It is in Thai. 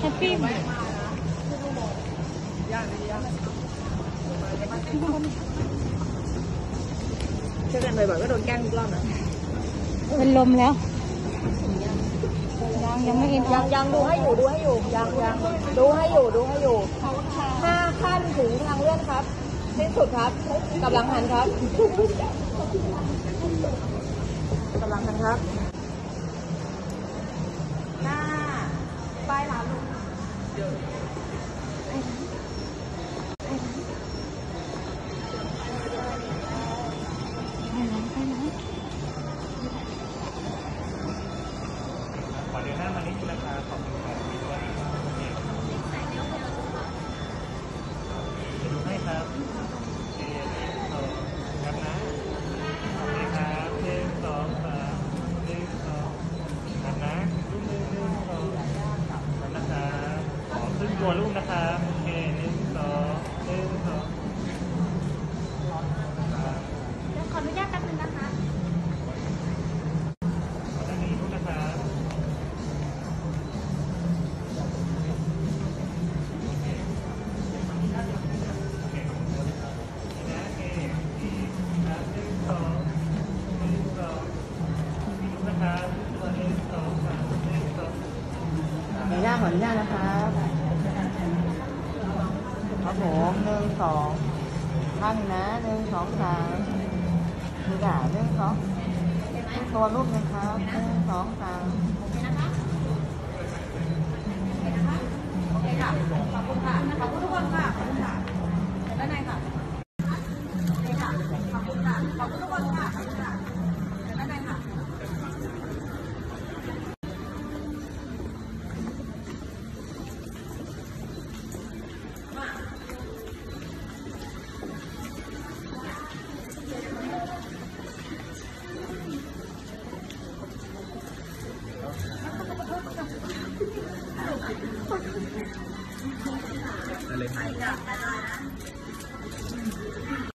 แอปปิ้งเจอกันบ่อยๆก็โดนแกล้งทุกรอบนะเป็นลมแล้ว ยังยังไม่เอ็นยังงยังดูให้อยู่ดูให้อยู่ยังยังดูให้อยู่ดูให้อยู่ห้าขั้นถึงทางเลื่อนครับสิ้นสุดครับกำลังหันครับกำลังหันครับ งข ตัวรูปนะครับโอเคหนึ่งสองหนึ่งสองครับขออนุญาตแป๊บนึงนะคะ ขอด้านนี้รูปนะครับโอเคขอบคุณครับนี่นะโอเคอีกครับหนึ่งสองหนึ่งสองมีรูปนะครับตัวหนึ่งสองสามหนึ่งสองในหน้าขออนุญาตนะครับ ครับผมหนึ่งสองข้างนะหนึ่งสองสามดูด่าหนึ่งสองตัวรูปนะครับหนึ่งสองสาม Talay.